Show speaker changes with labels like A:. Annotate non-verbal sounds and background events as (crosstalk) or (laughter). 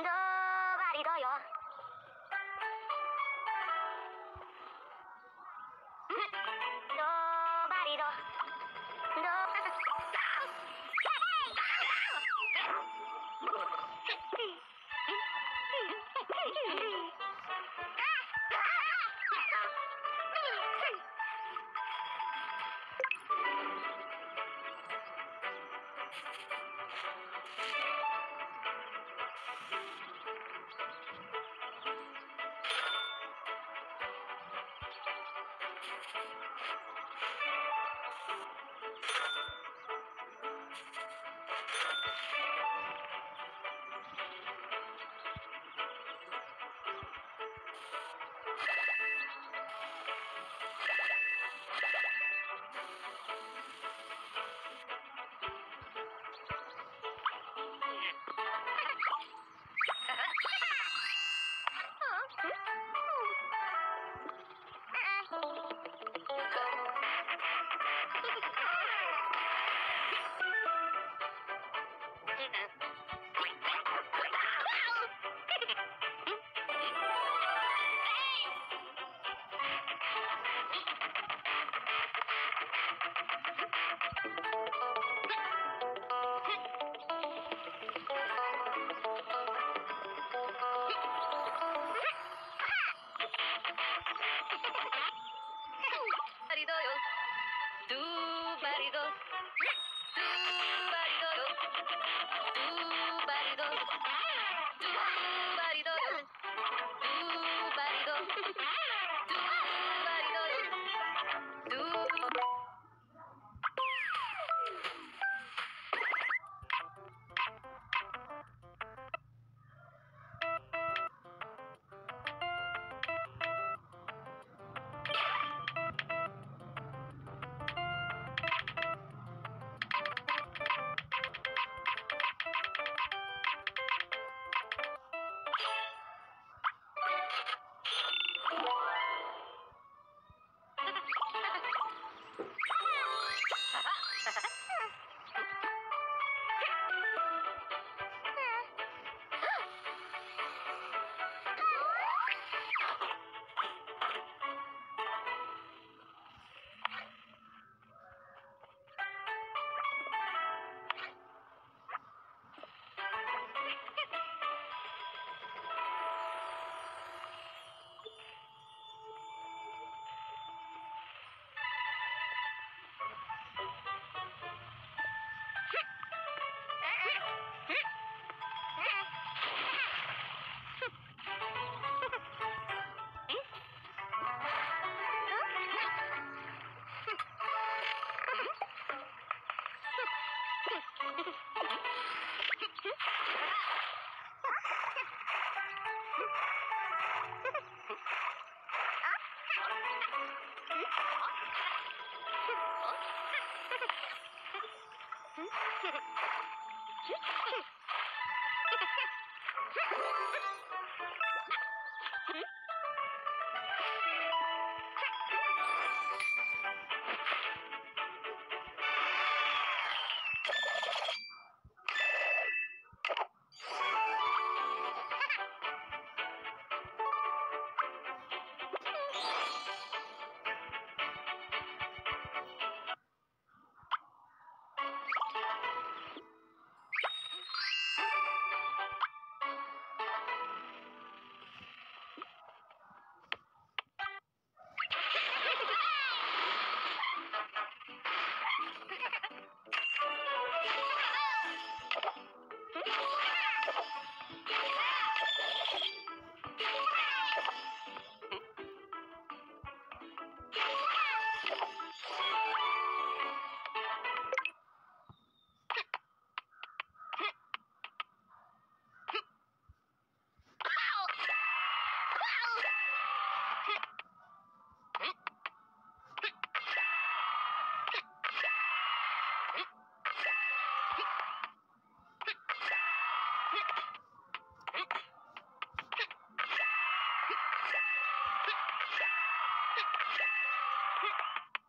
A: どばりどよ。どばりど。(laughs) Thank you. How do you do? Do body go. Do body. Do Hmm? (laughs) (laughs) やった!